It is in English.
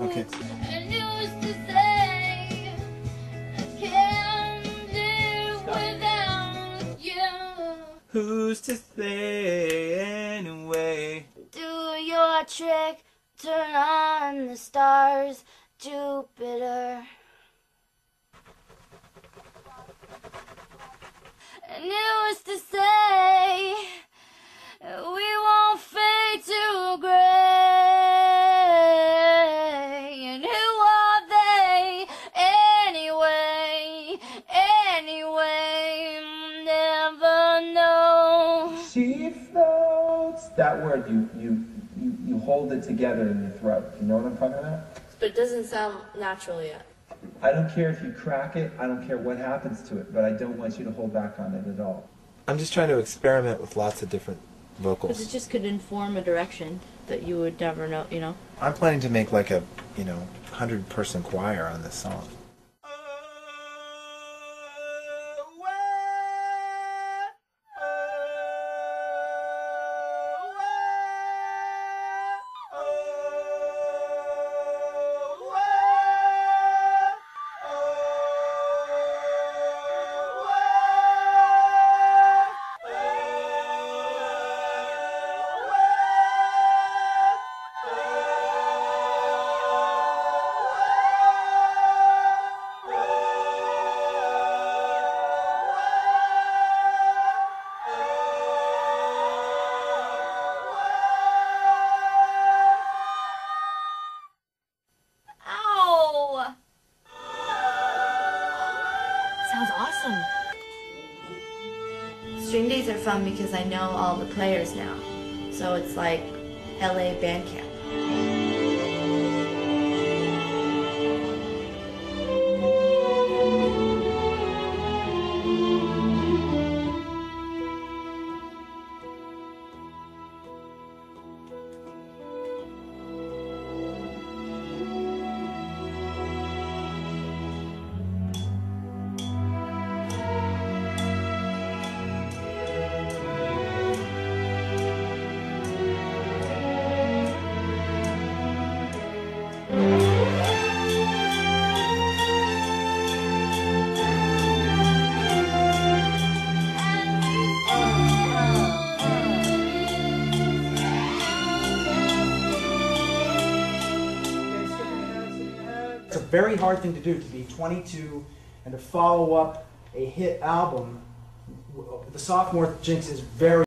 okay. Who's to say anyway? Do your trick, turn on the stars, Jupiter. She floats. That word, you, you, you, you hold it together in your throat. You know what I'm talking about? But it doesn't sound natural yet. I don't care if you crack it. I don't care what happens to it, but I don't want you to hold back on it at all. I'm just trying to experiment with lots of different vocals. Because it just could inform a direction that you would never know, you know? I'm planning to make like a, you know, 100 person choir on this song. String days are fun because I know all the players now. So it's like LA band camp. Very hard thing to do to be 22 and to follow up a hit album. The sophomore jinx is very